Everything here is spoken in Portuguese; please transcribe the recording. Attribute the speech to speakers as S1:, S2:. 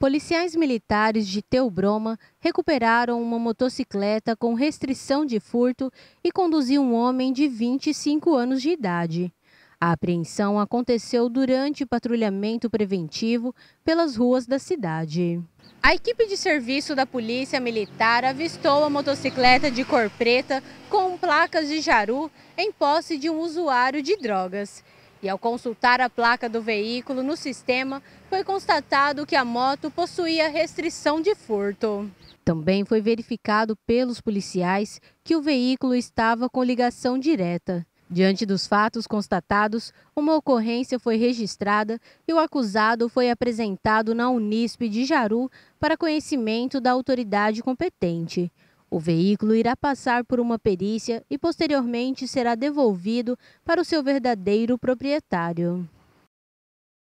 S1: Policiais militares de Teobroma recuperaram uma motocicleta com restrição de furto e conduziu um homem de 25 anos de idade. A apreensão aconteceu durante patrulhamento preventivo pelas ruas da cidade. A equipe de serviço da Polícia Militar avistou a motocicleta de cor preta com placas de Jaru em posse de um usuário de drogas. E ao consultar a placa do veículo no sistema, foi constatado que a moto possuía restrição de furto. Também foi verificado pelos policiais que o veículo estava com ligação direta. Diante dos fatos constatados, uma ocorrência foi registrada e o acusado foi apresentado na Unisp de Jaru para conhecimento da autoridade competente. O veículo irá passar por uma perícia e posteriormente será devolvido para o seu verdadeiro proprietário.